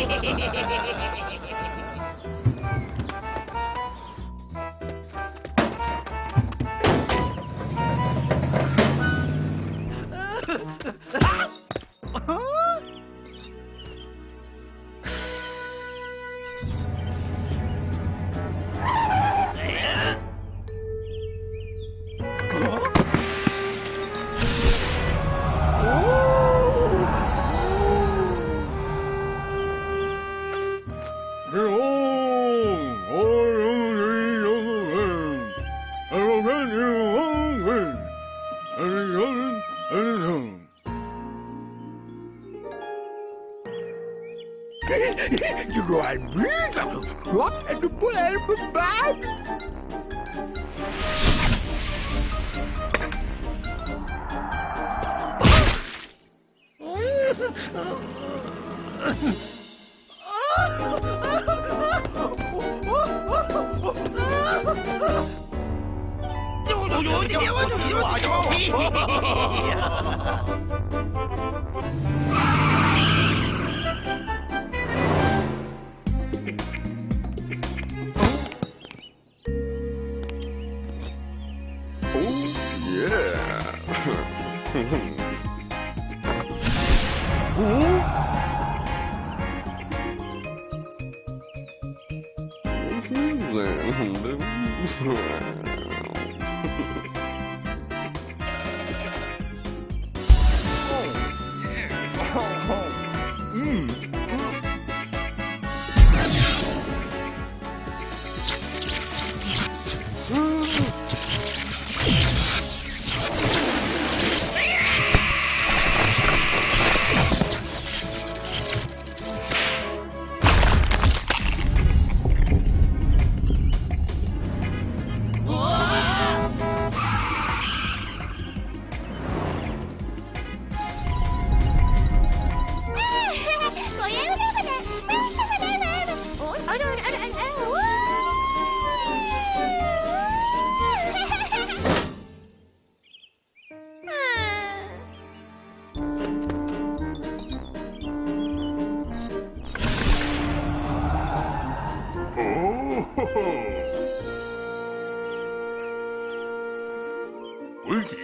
ハハハハ! your own way, and the garden and his you know I mean like a strut and a out of a bag? Oh, 哟，你看我这运，哦耶，哼哼哼，嗯，呵呵，规。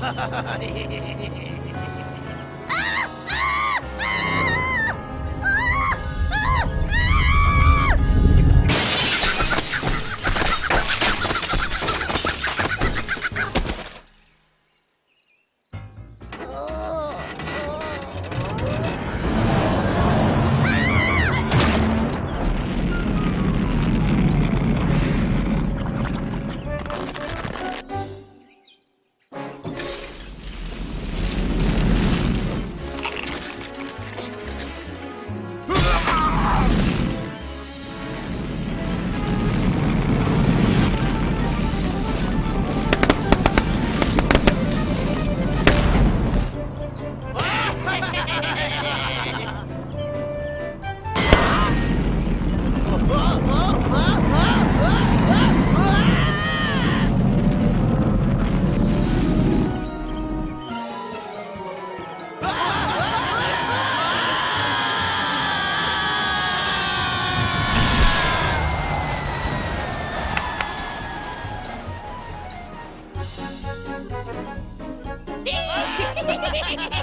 哈哈哈哈嘿嘿 Hehehehe